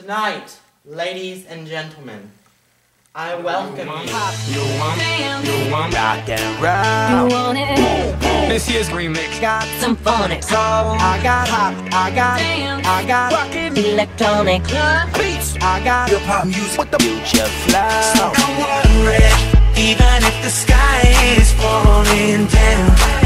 Tonight, ladies and gentlemen, I welcome you. You want, you want rock and You roll. want it? this year's remix. Got Some phonics. soul. I got hop. I got Dance. I got rockin' Electronic. beats. I got hip hop music with the future flow. Don't worry, even if the sky is falling down.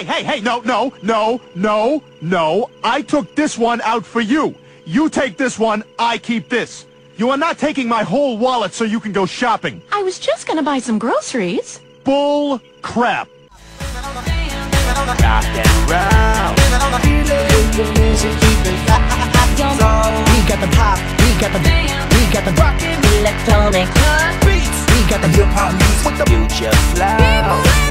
Hey, hey, hey, hey, no, no, no, no, no. I took this one out for you. You take this one, I keep this. You are not taking my whole wallet so you can go shopping. I was just gonna buy some groceries. Bull crap. Rock and roll. Feel it, the music keeping soul. We got the pop, we got the we got the rockin' Electronic. beats. We got the hip hop music with the future flow.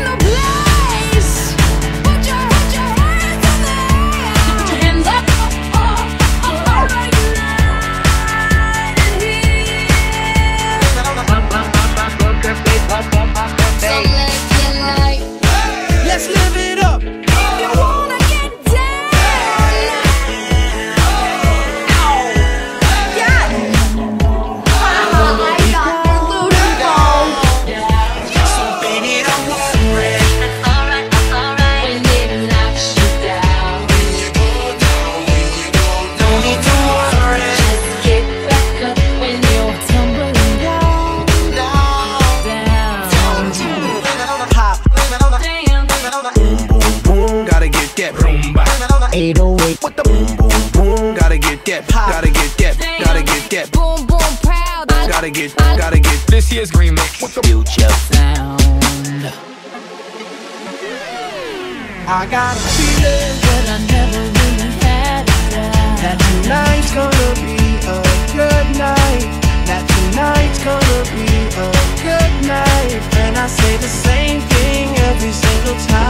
808 with the boom, boom, boom. Gotta get that, pop. gotta get that, Damn. gotta get that. Boom, boom, proud. I gotta get, I gotta get this year's green. With the future sound. I got a feeling that I never really had that tonight's gonna be a good night. That tonight's gonna be a good night. And I say the same thing every single time.